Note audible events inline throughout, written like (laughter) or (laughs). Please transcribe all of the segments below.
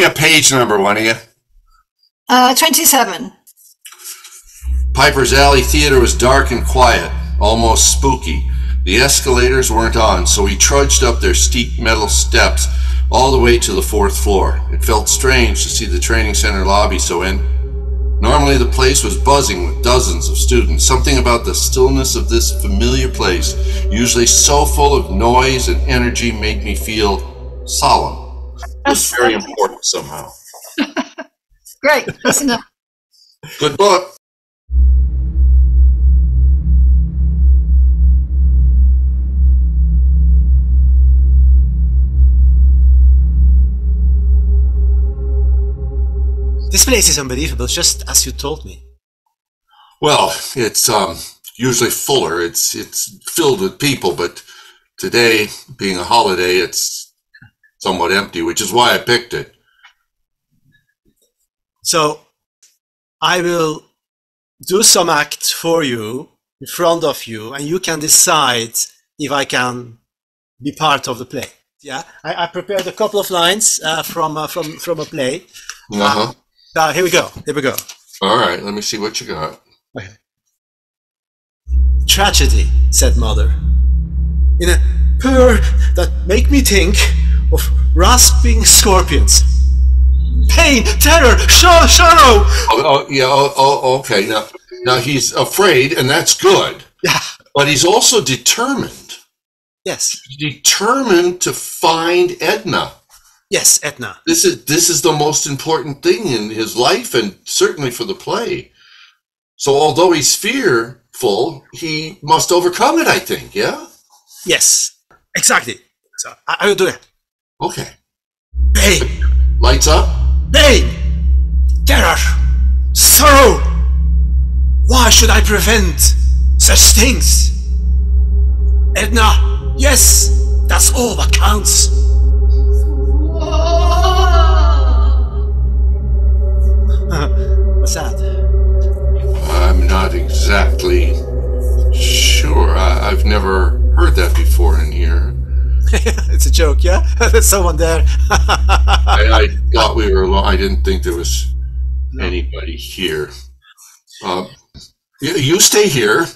Me a page number, one of you. Uh, 27. Piper's Alley Theater was dark and quiet, almost spooky. The escalators weren't on, so he trudged up their steep metal steps all the way to the fourth floor. It felt strange to see the training center lobby so in. Normally, the place was buzzing with dozens of students. Something about the stillness of this familiar place, usually so full of noise and energy, made me feel solemn. It was very important somehow. (laughs) Great. That's enough. Good book. This place is unbelievable, just as you told me. Well, it's um, usually fuller. It's it's filled with people, but today, being a holiday, it's somewhat empty, which is why I picked it. So, I will do some act for you in front of you, and you can decide if I can be part of the play. Yeah, I, I prepared a couple of lines uh, from uh, from from a play. Uh-huh. Uh, here we go. Here we go. All right, let me see what you got. Okay. Tragedy, said mother, in a purr that make me think of rasping scorpions. Pain, terror, sha- sorrow. Oh, oh yeah. Oh, oh, okay. Now, now he's afraid, and that's good. Yeah. But he's also determined. Yes. Determined to find Edna. Yes, Edna. This is this is the most important thing in his life, and certainly for the play. So, although he's fearful, he must overcome it. I think. Yeah. Yes. Exactly. So I, I will do it. Okay. Pain, Lights up. pain, terror, sorrow. Why should I prevent such things? Edna, yes, that's all that counts. What's that? I'm not exactly sure. I, I've never heard that before in here. (laughs) it's a joke, yeah? (laughs) There's someone there. (laughs) I, I thought we were alone. I didn't think there was anybody here. Um, you, you stay here,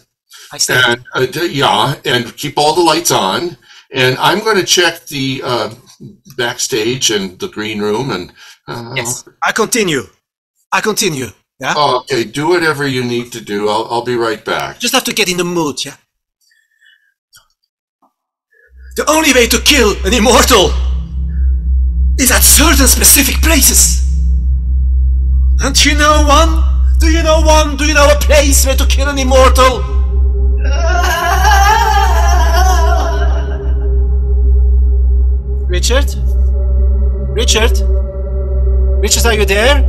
I said, and uh, yeah, and keep all the lights on. And I'm going to check the uh, backstage and the green room. And uh, yes. I continue. I continue. Yeah? Oh, okay, do whatever you need to do. I'll, I'll be right back. Just have to get in the mood, yeah? The only way to kill an immortal is at certain specific places. And you know one? Do you know one? Do you know a place where to kill an immortal? Richard? Richard? Richard, are you there?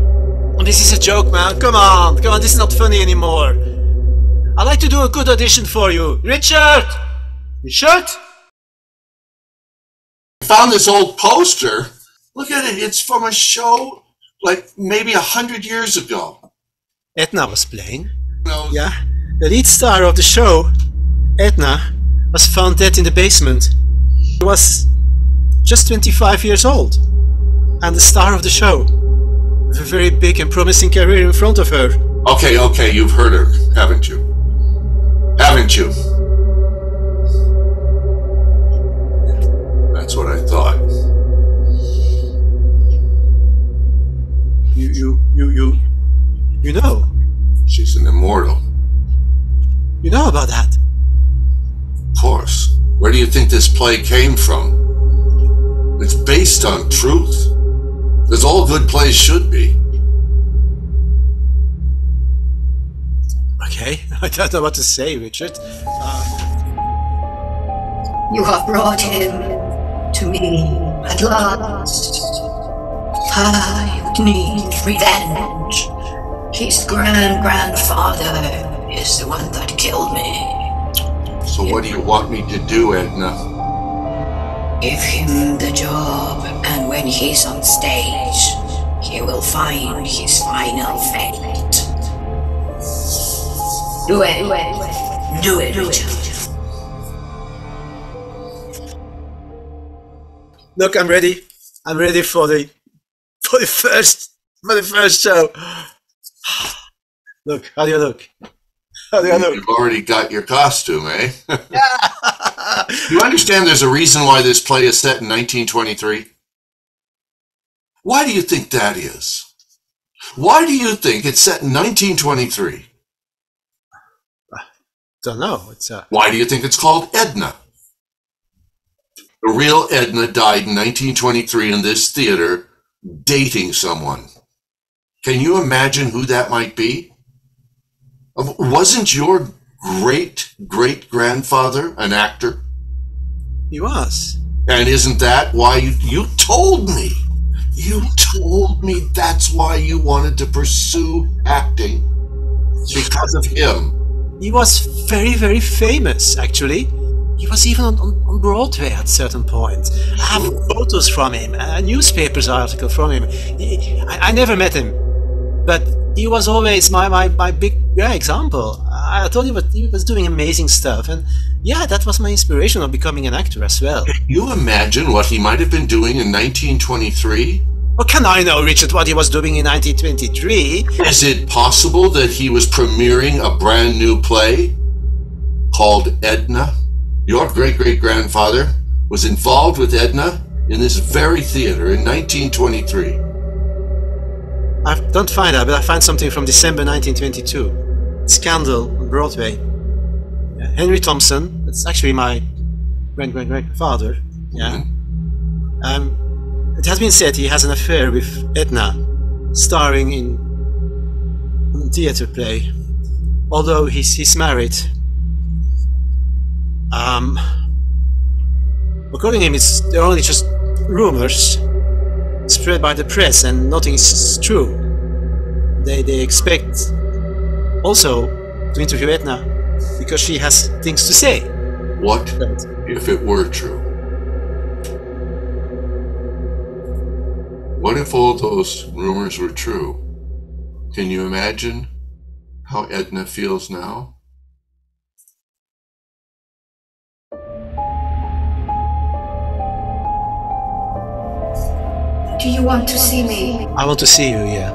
Oh, this is a joke, man. Come on, come on, this is not funny anymore. I'd like to do a good audition for you. Richard! Richard? Found this old poster. Look at it. It's from a show like maybe a hundred years ago. Edna was playing. Know, Yeah. The lead star of the show, Edna, was found dead in the basement. She was just 25 years old. And the star of the show. With a very big and promising career in front of her. Okay, okay, you've heard her, haven't you? Haven't you? About that. Of course. Where do you think this play came from? It's based on truth. As all good plays should be. Okay, (laughs) I don't know what to say, Richard. Uh, you have brought him to me at last. I need revenge. His grand grandfather is the one that killed me. So what do you want me to do, Edna? Give him the job, and when he's on stage, he will find his final fate. Do it. Do it, do it, do it. Look, I'm ready. I'm ready for the for the first for the first show. (sighs) Look, how do you look? (laughs) How do you look? You've already got your costume, eh? (laughs) You understand there's a reason why this play is set in 1923? Why do you think that is? Why do you think it's set in 1923? I Don't know. It's uh, Why do you think it's called Edna? The real Edna died in 1923 in this theater dating someone. Can you imagine who that might be? Wasn't your great great grandfather an actor? he was. And isn't that why you, you told me? You told me that's why you wanted to pursue acting. Because of him. He was very, very famous, actually. He was even on, on, on Broadway at certain point. I have photos from him, a newspapers article from him. He- I, I never met him, but he was always my, my, my big yeah, example. I thought he was, he was doing amazing stuff, and yeah, that was my inspiration of becoming an actor as well. You imagine what he might have been doing in 1923? What can I know, Richard, what he was doing in 1923? Is it possible that he was premiering a brand new play called Edna? Your great great grandfather was involved with Edna in this very theater in 1923. I don't find that, but I find something from December 1922. Scandal on Broadway. Yeah, Henry Thompson, that's actually my grand grand grandfather. Yeah. Um, it has been said he has an affair with Edna, starring in a theater play. Although he's, he's married. Um, according to him, it's, they're only just rumors spread by the press and nothing is true. They, they expect also to interview Edna because she has things to say. What if it were true? What if all those rumors were true? Can you imagine how Edna feels now? Do you want to see me? I want to see you, yeah.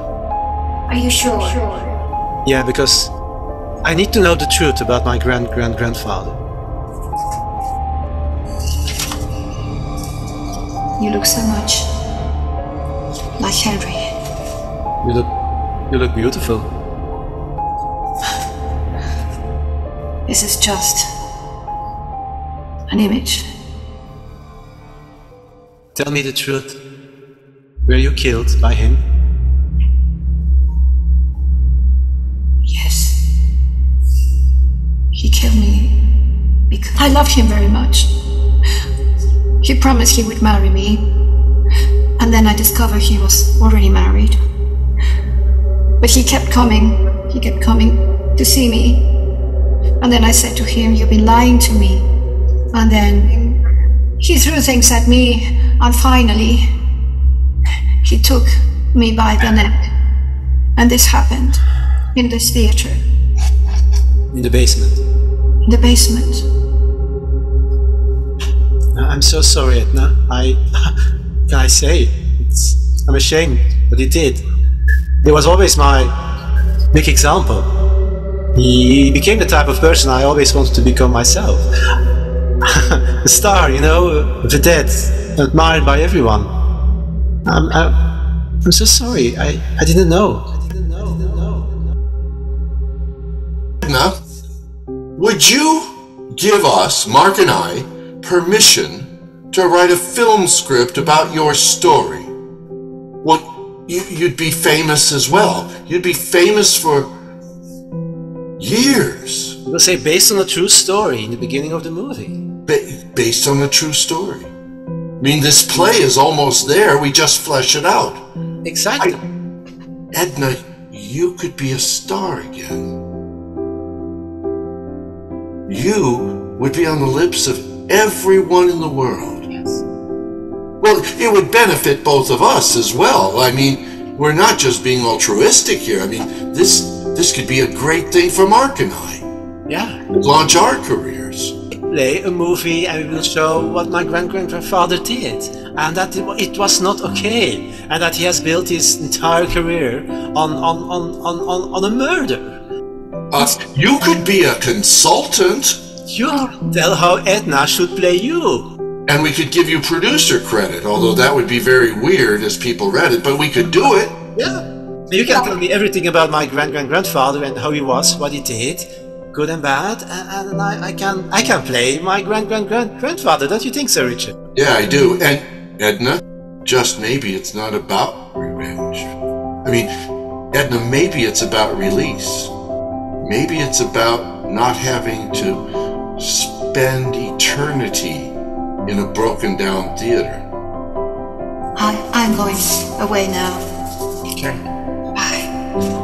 Are you sure? Yeah, because I need to know the truth about my grand grand grandfather. You look so much like Henry. You look you look beautiful. This is just an image. Tell me the truth. Were you killed by him? Yes. He killed me because I loved him very much. He promised he would marry me, and then I discovered he was already married. But he kept coming, he kept coming to see me. And then I said to him, You've been lying to me. And then he threw things at me, and finally, he took me by the neck. And this happened in this theater, In the basement. in the basement. I'm so sorry, Edna. I (laughs) can I say it's, I'm ashamed, but he did. He was always my big example. He became the type of person I always wanted to become myself. (laughs) a star, you know, a vedette, admired by everyone. I'm, I'm, I'm so sorry. I, I didn't know. I didn't know. I didn't know. Edna, would you give us, Mark and I, permission to write a film script about your story? Well, you, you'd be famous as well. You'd be famous for years, We'll say based on a true story in the beginning of the movie. ba- based on a true story. I mean, this play is almost there. We just flesh it out. Exactly. Edna, you could be a star again. You would be on the lips of everyone in the world. Yes. Well, it would benefit both of us as well. I mean, we're not just being altruistic here. I mean, this this could be a great thing for Mark and I. Yeah. Launch our careers. Play a movie and we will show what my grand grandfather did. and that it, it was not okay, and that he has built his entire career on on on on, on, on a murder. Uh, you could be a consultant, You tell how Edna should play you. and we could give you producer credit, although that would be very weird as people read it, but we could do it. Yeah. You can tell me everything about my grand grand grandfather and how he was, what he did, good and bad, and, and I, I can I can play my grand grand grand grandfather. Don't you think so, Richard? Yeah, I do. And Edna, just maybe it's not about revenge. I mean, Edna, maybe it's about release. Maybe it's about not having to spend eternity in a broken down theater. I, I'm going away now. Okay. Bye. Bye.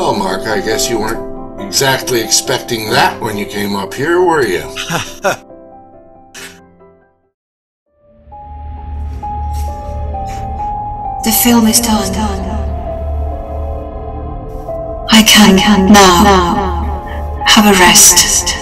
Well, Mark, I guess you weren't exactly expecting that when you came up here, were you? (laughs) The film is done. I can, now have a rest.